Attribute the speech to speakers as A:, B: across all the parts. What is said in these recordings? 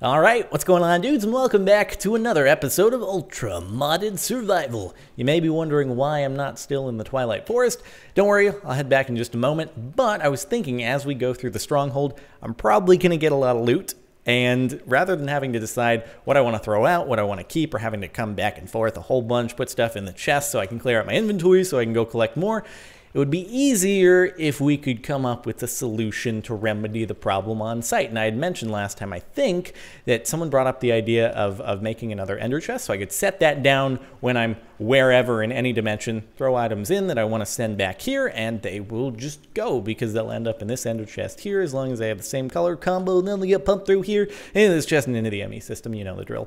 A: Alright, what's going on dudes and welcome back to another episode of Ultra Modded Survival. You may be wondering why I'm not still in the Twilight Forest. Don't worry, I'll head back in just a moment, but I was thinking as we go through the Stronghold, I'm probably going to get a lot of loot, and rather than having to decide what I want to throw out, what I want to keep, or having to come back and forth a whole bunch, put stuff in the chest so I can clear out my inventory so I can go collect more, it would be easier if we could come up with a solution to remedy the problem on site. And I had mentioned last time, I think, that someone brought up the idea of, of making another ender chest, so I could set that down when I'm wherever in any dimension, throw items in that I want to send back here, and they will just go because they'll end up in this ender chest here as long as they have the same color combo, and then they get pumped through here, into this chest and into the ME system, you know the drill.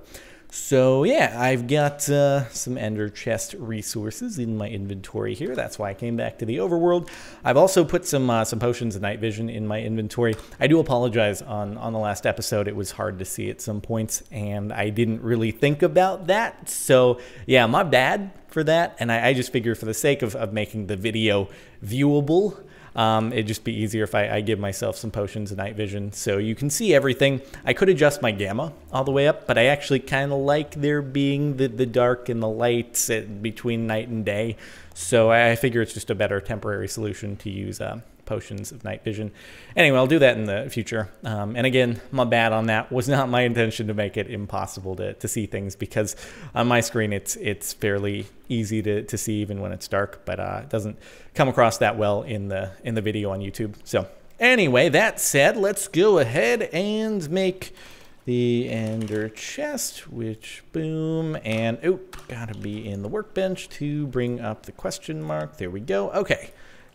A: So yeah, I've got uh, some Ender Chest resources in my inventory here. That's why I came back to the overworld. I've also put some uh, some potions of night vision in my inventory. I do apologize on on the last episode. It was hard to see at some points, and I didn't really think about that. So yeah, my bad for that. And I, I just figure for the sake of, of making the video viewable, um, it'd just be easier if I, I, give myself some potions of night vision so you can see everything. I could adjust my gamma all the way up, but I actually kind of like there being the, the dark and the lights between night and day. So I figure it's just a better temporary solution to use uh, potions of night vision. Anyway, I'll do that in the future. Um, and again, my bad on that. Was not my intention to make it impossible to, to see things because on my screen it's it's fairly easy to, to see even when it's dark, but uh, it doesn't come across that well in the in the video on YouTube. So anyway, that said, let's go ahead and make the ender chest, which boom, and oh, gotta be in the workbench to bring up the question mark. There we go. Okay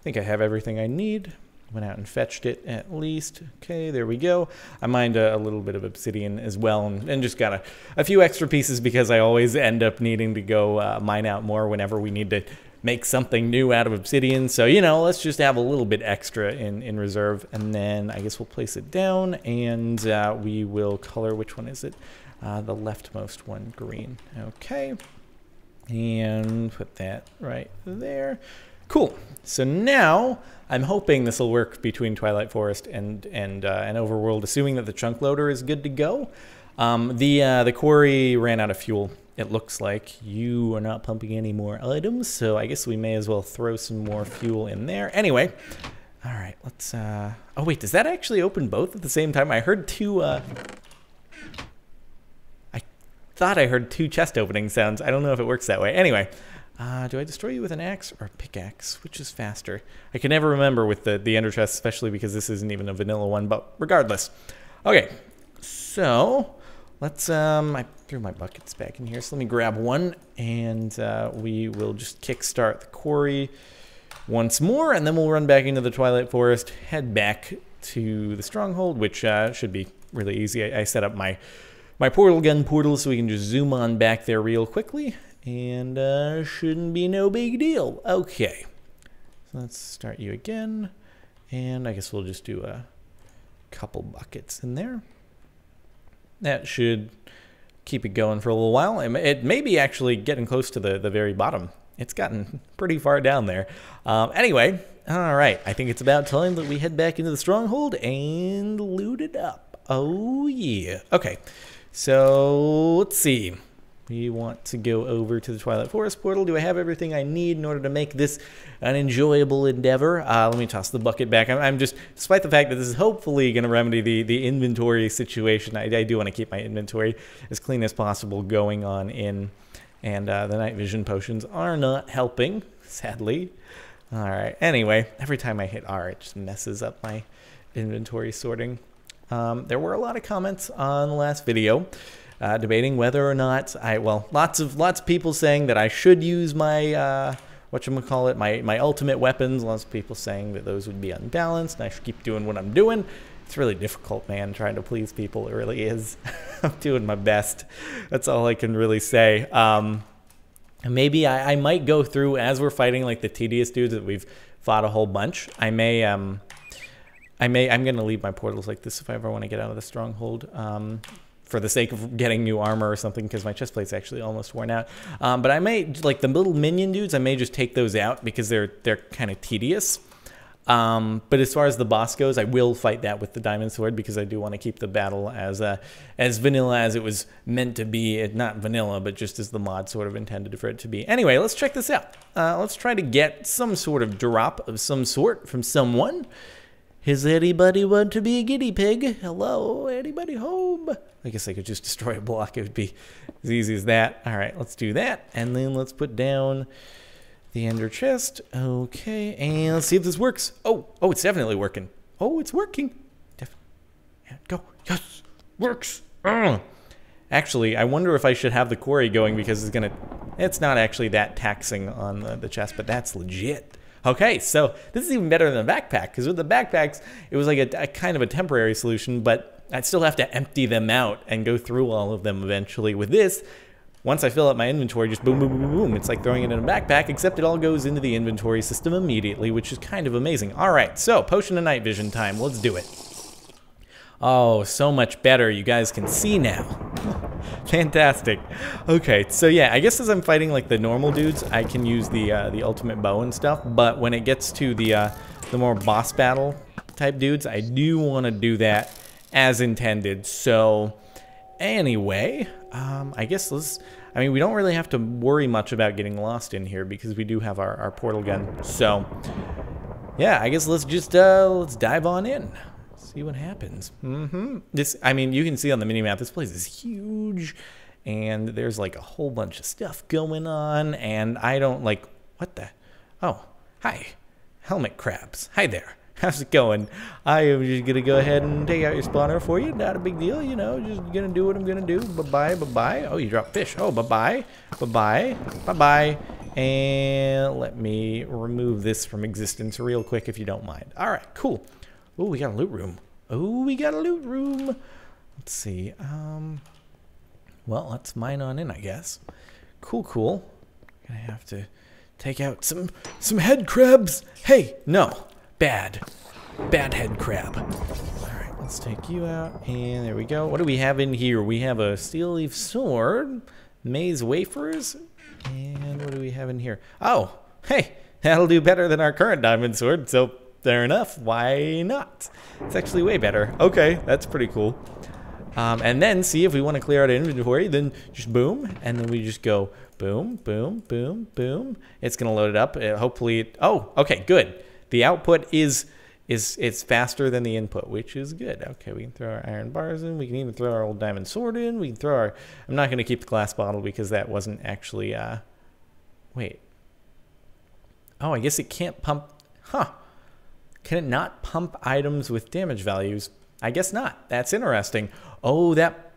A: think I have everything I need. Went out and fetched it at least. Okay, there we go. I mined a, a little bit of obsidian as well and, and just got a, a, few extra pieces because I always end up needing to go uh, mine out more whenever we need to make something new out of obsidian. So, you know, let's just have a little bit extra in, in reserve. And then I guess we'll place it down and uh, we will color, which one is it? Uh, the leftmost one, green. Okay. And put that right there. Cool. So now I'm hoping this will work between Twilight Forest and and uh, and Overworld, assuming that the chunk loader is good to go. Um, the uh, the quarry ran out of fuel. It looks like you are not pumping any more items, so I guess we may as well throw some more fuel in there. Anyway, all right, let's. Uh... Oh wait, does that actually open both at the same time? I heard two. Uh... I thought I heard two chest opening sounds. I don't know if it works that way. Anyway, uh, do I destroy you with an axe or a pickaxe? Which is faster? I can never remember with the, the ender chest, especially because this isn't even a vanilla one, but regardless. Okay, so let's, um, I threw my buckets back in here, so let me grab one and uh, we will just kickstart the quarry once more, and then we'll run back into the Twilight Forest, head back to the Stronghold, which uh, should be really easy. I, I set up my my portal gun portal so we can just zoom on back there real quickly and uh, shouldn't be no big deal. Okay, so let's start you again, and I guess we'll just do a couple buckets in there. That should keep it going for a little while. It may be actually getting close to the, the very bottom. It's gotten pretty far down there. Um, anyway, all right. I think it's about time that we head back into the stronghold and loot it up. Oh, yeah. Okay. So let's see. We want to go over to the Twilight Forest portal. Do I have everything I need in order to make this an enjoyable endeavor? Uh, let me toss the bucket back. I'm, I'm, just, despite the fact that this is hopefully going to remedy the, the inventory situation, I, I do want to keep my inventory as clean as possible going on in. And uh, the night vision potions are not helping, sadly. All right. Anyway, every time I hit R, it just messes up my inventory sorting. Um, there were a lot of comments on the last video uh, debating whether or not I well lots of lots of people saying that I should use my uh, what you call it my my ultimate weapons. Lots of people saying that those would be unbalanced and I should keep doing what I'm doing. It's really difficult, man, trying to please people. It really is. I'm doing my best. That's all I can really say. Um, maybe I, I might go through as we're fighting like the tedious dudes that we've fought a whole bunch. I may um, I may I'm gonna leave my portals like this if I ever want to get out of the stronghold. Um, for the sake of getting new armor or something because my chest plate's actually almost worn out. Um, but I may like the little minion dudes. I may just take those out because they're they're kind of tedious. Um, but as far as the boss goes, I will fight that with the diamond sword because I do want to keep the battle as uh, as vanilla as it was meant to be. It, not vanilla, but just as the mod sort of intended for it to be. Anyway, let's check this out. Uh, let's try to get some sort of drop of some sort from someone. Does anybody want to be a guinea pig? Hello, anybody home? I guess I could just destroy a block. It would be as easy as that. All right, let's do that. And then let's put down the ender chest. Okay, and let's see if this works. Oh, oh, it's definitely working. Oh, it's working. Def yeah, go. Yes, works. Uh. Actually, I wonder if I should have the quarry going because it's gonna. It's not actually that taxing on the, the chest, but that's legit. Okay, so this is even better than the backpack because with the backpacks, it was like a, a, kind of a temporary solution, but I'd still have to empty them out and go through all of them eventually. With this, once I fill up my inventory, just boom, boom, boom, boom. It's like throwing it in a backpack, except it all goes into the inventory system immediately, which is kind of amazing. All right, so potion of night vision time. Let's do it. Oh, so much better. You guys can see now. Fantastic. Okay, so yeah, I guess as I'm fighting like the normal dudes, I can use the uh, the ultimate bow and stuff. But when it gets to the uh, the more boss battle type dudes, I do want to do that as intended. So anyway, um, I guess let's. I mean, we don't really have to worry much about getting lost in here because we do have our, our portal gun. So yeah, I guess let's just uh, let's dive on in see what happens. Mm-hmm. This, I mean, you can see on the mini map, this place is huge, and there's like a whole bunch of stuff going on, and I don't like what the. Oh, hi, helmet crabs. Hi there. How's it going? I am just gonna go ahead and take out your spawner for you. Not a big deal, you know. Just gonna do what I'm gonna do. Bye bye, bye bye. Oh, you dropped fish. Oh, bye bye, bye bye, bye bye. And let me remove this from existence real quick if you don't mind. All right, cool. Oh, we got a loot room. Oh, we got a loot room. Let's see. Um, well, let's mine on in, I guess. Cool, cool. Gonna have to take out some some head crabs. Hey, no, bad, bad head crab. All right, let's take you out, and there we go. What do we have in here? We have a steeleaf sword, maze wafers, and what do we have in here? Oh, hey, that'll do better than our current diamond sword. So Fair enough. Why not? It's actually way better. Okay, that's pretty cool. Um, and then see if we want to clear out inventory, then just boom, and then we just go boom, boom, boom, boom. It's gonna load it up. It, hopefully, it, oh, okay, good. The output is is it's faster than the input, which is good. Okay, we can throw our iron bars in. We can even throw our old diamond sword in. We can throw our. I'm not gonna keep the glass bottle because that wasn't actually. Uh, wait. Oh, I guess it can't pump. Huh. Can it not pump items with damage values? I guess not. That's interesting. Oh, that...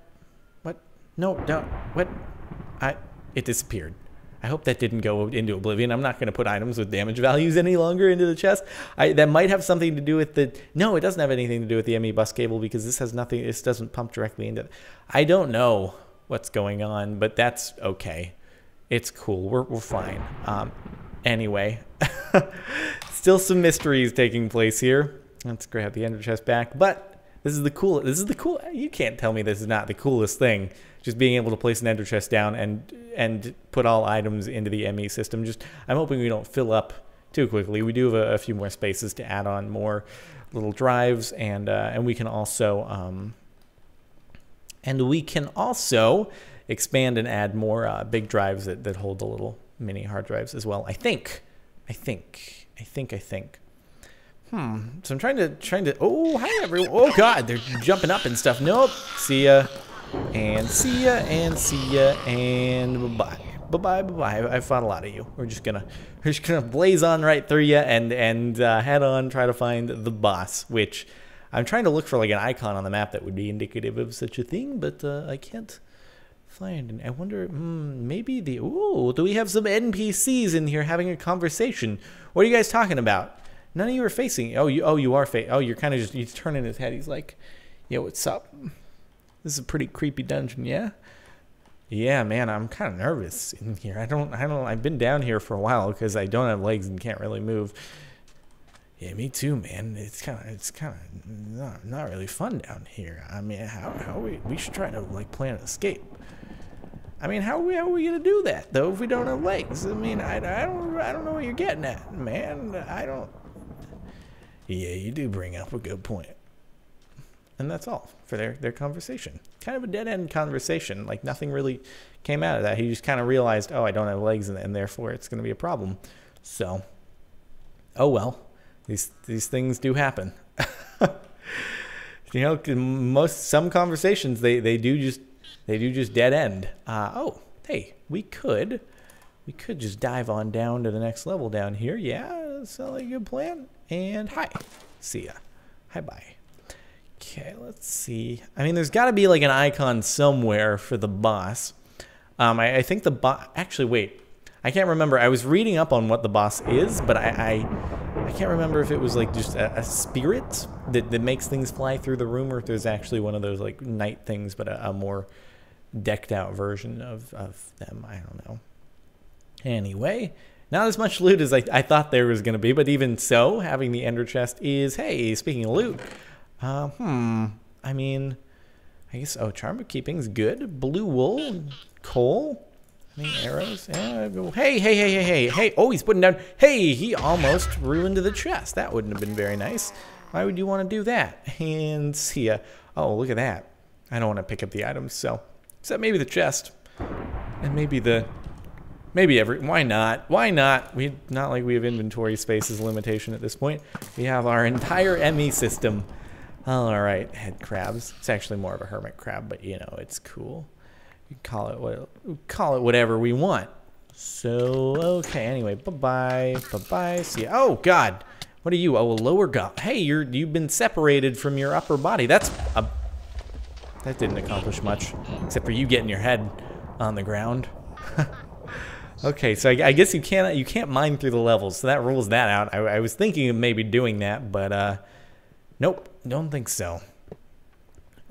A: What? No, no. What? I... It disappeared. I hope that didn't go into oblivion. I'm not going to put items with damage values any longer into the chest. I, that might have something to do with the... No, it doesn't have anything to do with the ME bus cable because this has nothing... This doesn't pump directly into... I don't know what's going on, but that's okay. It's cool. We're, we're fine. Um, anyway, still some mysteries taking place here. Let's grab the ender chest back. But this is the cool. This is the cool. You can't tell me this is not the coolest thing. Just being able to place an ender chest down and and put all items into the ME system. Just I'm hoping we don't fill up too quickly. We do have a, a few more spaces to add on more little drives, and uh, and we can also um, and we can also expand and add more uh, big drives that, that hold a little mini hard drives as well. I think. I think. I think. I think. Hmm. So I'm trying to trying to. Oh, hi everyone. Oh God, they're jumping up and stuff. Nope. See ya. And see ya. And see ya. And bye bye. Bye bye. Bye bye. I fought a lot of you. We're just gonna we're just gonna blaze on right through you and and uh, head on try to find the boss. Which I'm trying to look for like an icon on the map that would be indicative of such a thing, but uh, I can't find. I wonder, hmm, maybe the. Ooh, do we have some NPCs in here having a conversation? What are you guys talking about? None of you are facing. Oh, you. Oh, you are facing. Oh, you're kind of just. He's turning his head. He's like, "Yo, what's up? This is a pretty creepy dungeon, yeah." Yeah, man, I'm kind of nervous in here. I don't. I don't. I've been down here for a while because I don't have legs and can't really move. Yeah, me too, man. It's kind of it's kind of not, not really fun down here. I mean, how how we we should try to like plan an escape. I mean, how are we, how are we gonna do that though if we don't have legs? I mean, I, I don't I don't know what you're getting at, man. I don't. Yeah, you do bring up a good point. And that's all for their, their conversation. Kind of a dead end conversation. Like nothing really came out of that. He just kind of realized, oh, I don't have legs and, and therefore it's going to be a problem. So, oh well. These, these things do happen. you know, most some conversations they, they do just they do just dead end. Uh, oh, hey, we could we could just dive on down to the next level down here. Yeah, sounds like a good plan. And hi, see ya. Hi, bye. Okay, let's see. I mean, there's got to be like an icon somewhere for the boss. Um, I, I think the boss. Actually, wait. I can't remember. I was reading up on what the boss is, but I, I, I can't remember if it was like just a, a, spirit that, that makes things fly through the room, or if there's actually one of those like knight things, but a, a more decked out version of, of them. I don't know. Anyway, not as much loot as I, I thought there was going to be, but even so, having the ender chest is, hey, speaking of loot, uh, hmm, I mean, I guess, oh, charm of keeping's good. Blue wool, coal, any arrows? Yeah, hey, hey, hey, hey, hey, hey, oh, he's putting down, hey, he almost ruined the chest. That wouldn't have been very nice. Why would you want to do that? And see ya. Oh, look at that. I don't want to pick up the items, so, except maybe the chest. And maybe the Maybe every, why not? Why not? We Not like we have inventory space as a limitation at this point. We have our entire ME system. All right, head crabs. It's actually more of a hermit crab, but you know, it's cool. We call it what call it whatever we want. So, okay, anyway, bye-bye, bye-bye, see ya. Oh, God, what are you? Oh, a lower gut. Hey, you're, you've been separated from your upper body. That's a, that didn't accomplish much, except for you getting your head on the ground. Okay, so I, I, guess you can't you can't mine through the levels, so that rules that out. I, I was thinking of maybe doing that, but uh, nope, don't think so.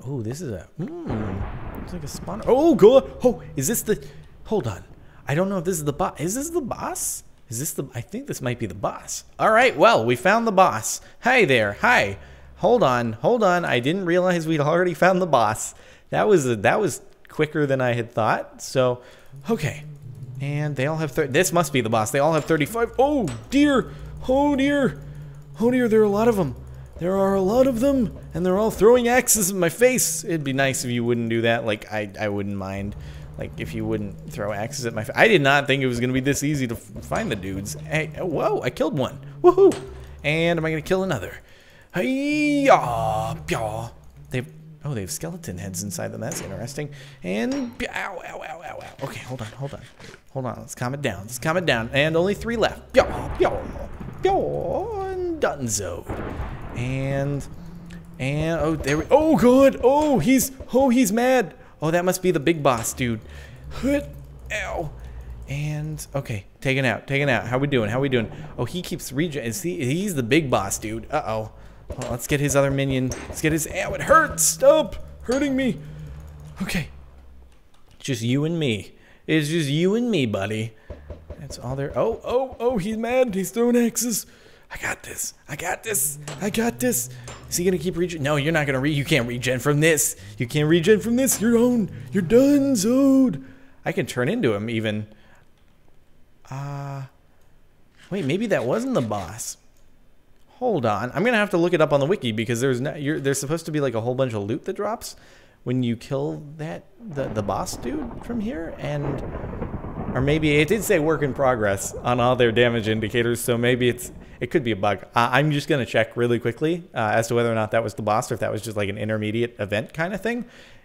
A: Oh, this is a hmm, it's like a spawner. Oh god! Oh, is this the? Hold on, I don't know if this is the boss. Is this the boss? Is this the? I think this might be the boss. All right, well, we found the boss. Hi there. Hi. Hold on, hold on. I didn't realize we'd already found the boss. That was a, that was quicker than I had thought. So, okay. And they all have 30. This must be the boss. They all have 35. Oh, dear. Oh, dear. Oh, dear. There are a lot of them. There are a lot of them. And they're all throwing axes in my face. It'd be nice if you wouldn't do that. Like, I, I wouldn't mind. Like, if you wouldn't throw axes at my face. I did not think it was going to be this easy to find the dudes. Hey, oh, whoa, I killed one. Woohoo. And am I going to kill another? Hey, yeah, yeah. They've Oh, they have skeleton heads inside them. That's interesting. And ow, ow, ow, ow, ow. Okay, hold on, hold on. Hold on, let's calm it down. Let's calm it down. And only three left. Pyo, pyo, pyo, and Dunzo. And, and, oh, there we, oh, good. Oh, he's, oh, he's mad. Oh, that must be the big boss, dude. Ow. And, okay, taken out, taken out. How we doing? How we doing? Oh, he keeps regen. Is he, he's the big boss, dude. Uh-oh. Well, let's get his other minion. Let's get his, ow, it hurts. Stop hurting me. Okay. Just you and me. It's just you and me, buddy. That's all there. Oh, oh, oh, he's mad. He's throwing axes. I got this. I got this. I got this. Is he gonna keep regen? No, you're not gonna re. You can't regen from this. You can't regen from this. You're on. You're done, Zode. I can turn into him even. Uh, wait, maybe that wasn't the boss. Hold on. I'm gonna have to look it up on the wiki because there's there's supposed to be like a whole bunch of loot that drops when you kill that the, the boss dude from here and or maybe it did say work in progress on all their damage indicators so maybe it's it could be a bug. Uh, i'm just going to check really quickly uh, as to whether or not that was the boss or if that was just like an intermediate event kind of thing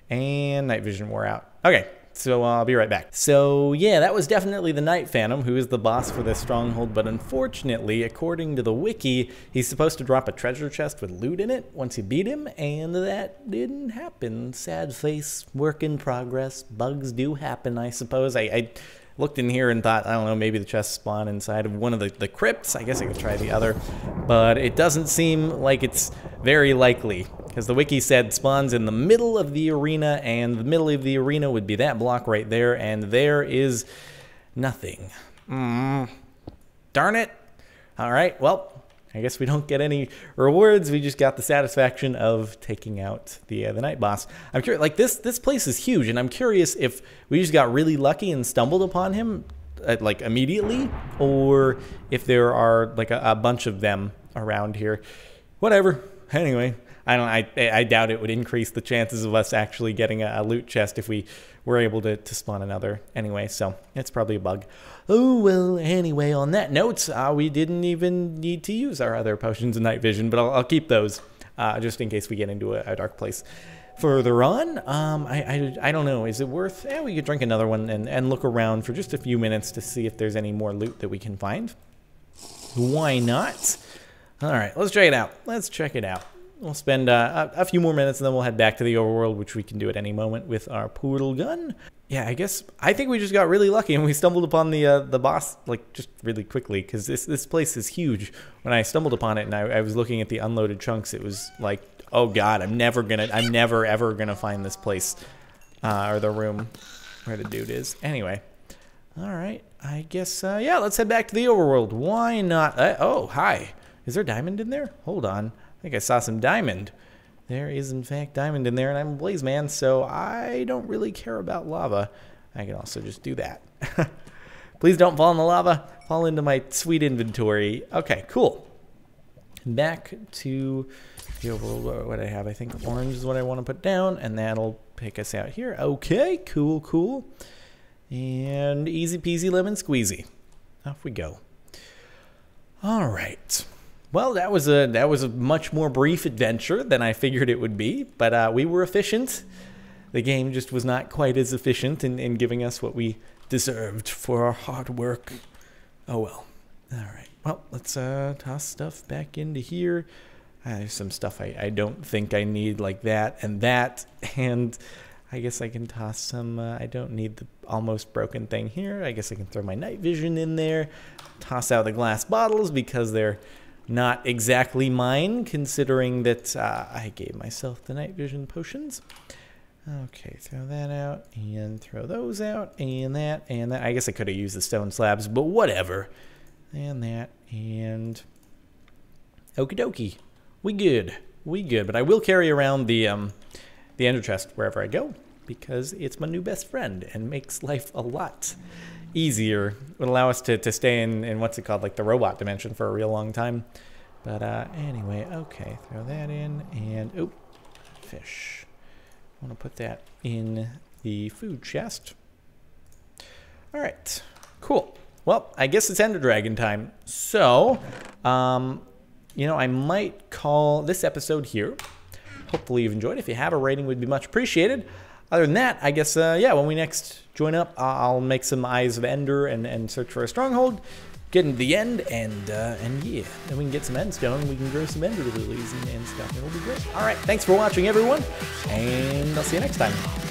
A: and night vision wore out. Okay so uh, I'll be right back. So yeah, that was definitely the Knight Phantom, who is the boss for this stronghold, but unfortunately, according to the wiki, he's supposed to drop a treasure chest with loot in it once you beat him, and that didn't happen. Sad face, work in progress. Bugs do happen, I suppose. I, I looked in here and thought, I don't know, maybe the chest spawn inside of one of the, the crypts. I guess I could try the other, but it doesn't seem like it's very likely because the wiki said spawns in the middle of the arena, and the middle of the arena would be that block right there, and there is nothing. Mm. Darn it. All right, well, I guess we don't get any rewards. We just got the satisfaction of taking out the uh, the knight boss. I'm curious, like this this place is huge, and I'm curious if we just got really lucky and stumbled upon him, uh, like immediately, or if there are like a, a bunch of them around here. whatever. Anyway, I don't. I I doubt it would increase the chances of us actually getting a, a loot chest if we were able to, to spawn another anyway. So it's probably a bug. Oh well. Anyway, on that note, uh, we didn't even need to use our other potions of night vision, but I'll, I'll keep those uh, just in case we get into a, a dark place. Further on, um, I, I, I don't know. Is it worth? Yeah, we could drink another one and, and look around for just a few minutes to see if there's any more loot that we can find. Why not? All right, let's check it out. Let's check it out. We'll spend uh, a, few more minutes and then we'll head back to the overworld, which we can do at any moment with our portal gun. Yeah, I guess I think we just got really lucky and we stumbled upon the uh, the boss like just really quickly because this this place is huge. When I stumbled upon it and I, I was looking at the unloaded chunks, it was like, oh god, I'm never gonna, I'm never ever gonna find this place uh, or the room where the dude is. Anyway, all right, I guess uh, yeah, let's head back to the overworld. Why not? Uh, oh, hi. Is there diamond in there? Hold on. I think I saw some diamond. There is, in fact, diamond in there, and I'm a blaze man, so I don't really care about lava. I can also just do that. Please don't fall in the lava. Fall into my sweet inventory. Okay, cool. Back to the overall, uh, what I have. I think orange is what I want to put down, and that'll pick us out here. Okay, cool, cool. And easy peasy lemon squeezy. Off we go. All right. Well, that was a that was a much more brief adventure than I figured it would be, but uh, we were efficient. The game just was not quite as efficient in, in giving us what we deserved for our hard work. Oh well. All right. Well, let's uh, toss stuff back into here. Uh, there's some stuff I, I don't think I need, like that and that, and I guess I can toss some. Uh, I don't need the almost broken thing here. I guess I can throw my night vision in there. Toss out the glass bottles because they're not exactly mine, considering that uh, I gave myself the night vision potions. Okay, throw that out, and throw those out, and that, and that. I guess I could have used the stone slabs, but whatever. And that, and... Okie dokie. We good. We good. But I will carry around the, um, the ender chest wherever I go, because it's my new best friend, and makes life a lot easier. would allow us to, to stay in, in what's it called, like the robot dimension for a real long time. But uh, anyway, okay, throw that in, and, oh, fish. I want to put that in the food chest. All right, cool. Well, I guess it's Ender Dragon time. So, um, you know, I might call this episode here. Hopefully you've enjoyed. If you have, a rating would be much appreciated. Other than that, I guess, uh, yeah, when we next join up, I'll make some Eyes of Ender and, and search for a stronghold, get into the end, and uh, and yeah, then we can get some endstone, we can grow some Ender lilies and, and stuff. It'll be great. All right, thanks for watching, everyone, and I'll see you next time.